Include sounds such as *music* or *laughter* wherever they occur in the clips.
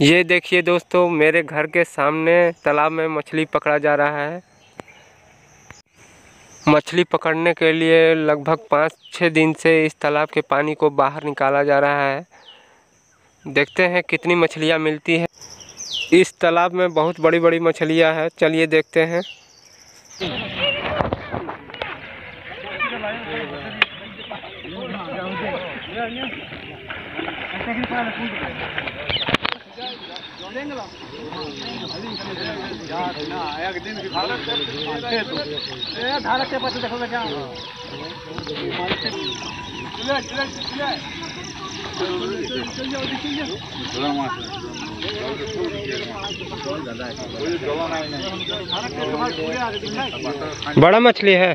ये देखिए दोस्तों, मेरे घर के सामने तालाब में मछली पकड़ा जा रहा है। मछली पकड़ने के लिए लगभग पाँच छः दिन से इस तालाब के पानी को बाहर निकाला जा रहा है। देखते हैं कितनी मछलियाँ मिलती है। इस तालाब में बहुत बड़ी बड़ी मछलियाँ हैं। चलिए देखते हैं। धारक के बड़ा मछली है।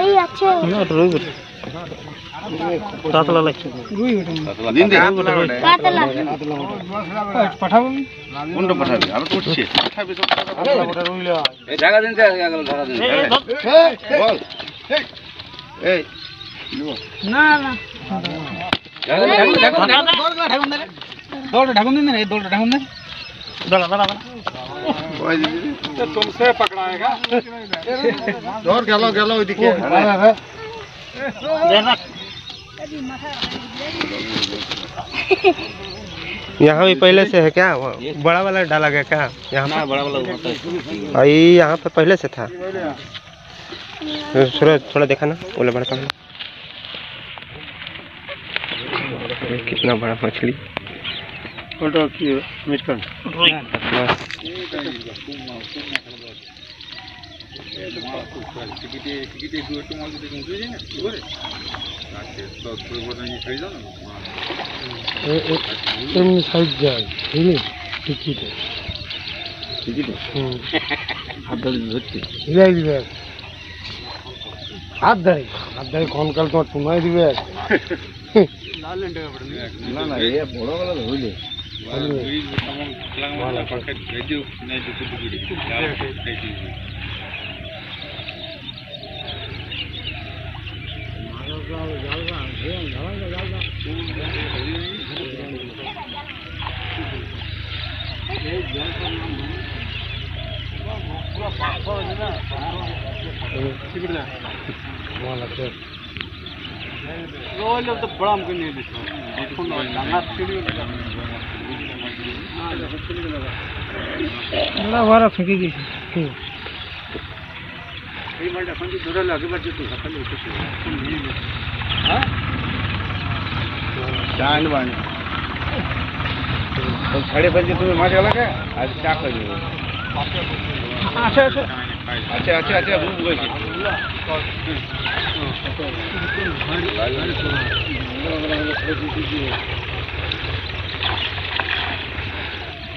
এই আছে। তাতলা লাগছে। রুই ওটা দিন দে। কাতলা পাঠাবো কোনটা পাঠাবি? আর তো উঠছে পাঠাবি তো জায়গা দিন ধরা। দিন বল। এই না না। দৌড়টা ঢাকুন দিন না এই দৌড়টা ঢাকুন দেন দাঁড়া দাঁড়া দাঁড়া तो तुमसे पकड़ाएगा। यहाँ भी पहले से है क्या? बड़ा वाला डाला गया क्या? यहाँ बड़ा वाला यहाँ पे पहले से था। सूरज थोड़ा देखा ना बोले बड़ा कितना बड़ा मछली। কোনটা কি মিটকান হাত ধরে দিবে। হাত ধরে হাত ধরে কনকাল তোমার তোমায় দিবে। *laughs* না না এ বড় গলা ধরলে रोल ऑफ द ब्राह्मण ने देखो देखो लंगा सीढ़ी ওরা ওরা ফেঁকে দিয়েছে ঠিক এই মালটা এখন যে ধরে লাগে বার যেত সকালে উঠেছে হ্যাঁ? ডান বান সাড়ে পাঁচে তুমি মাছ আলাদা আর চা খাই আচ্ছা আচ্ছা। আচ্ছা আচ্ছা বুঝ গেছি ভারী ভারী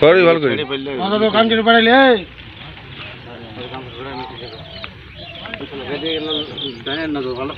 সরি ভালো করে। আমাদের কাম করে পাড়াইলে না তো ভালো